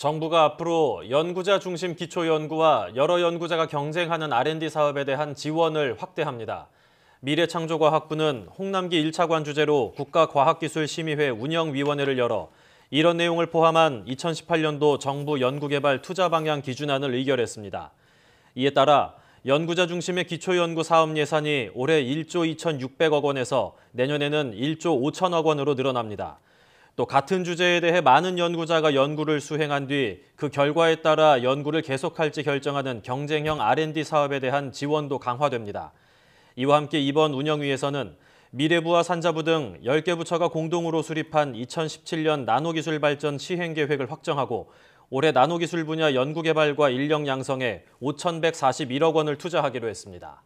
정부가 앞으로 연구자 중심 기초 연구와 여러 연구자가 경쟁하는 R&D 사업에 대한 지원을 확대합니다. 미래창조과학부는 홍남기 1차관 주제로 국가과학기술심의회 운영위원회를 열어 이런 내용을 포함한 2018년도 정부 연구개발 투자 방향 기준안을 의결했습니다. 이에 따라 연구자 중심의 기초연구 사업 예산이 올해 1조 2,600억 원에서 내년에는 1조 5천억 원으로 늘어납니다. 또 같은 주제에 대해 많은 연구자가 연구를 수행한 뒤 그 결과에 따라 연구를 계속할지 결정하는 경쟁형 R&D 사업에 대한 지원도 강화됩니다. 이와 함께 이번 운영위에서는 미래부와 산자부 등 10개 부처가 공동으로 수립한 2017년 나노기술 발전 시행 계획을 확정하고 올해 나노기술 분야 연구개발과 인력 양성에 5,141억 원을 투자하기로 했습니다.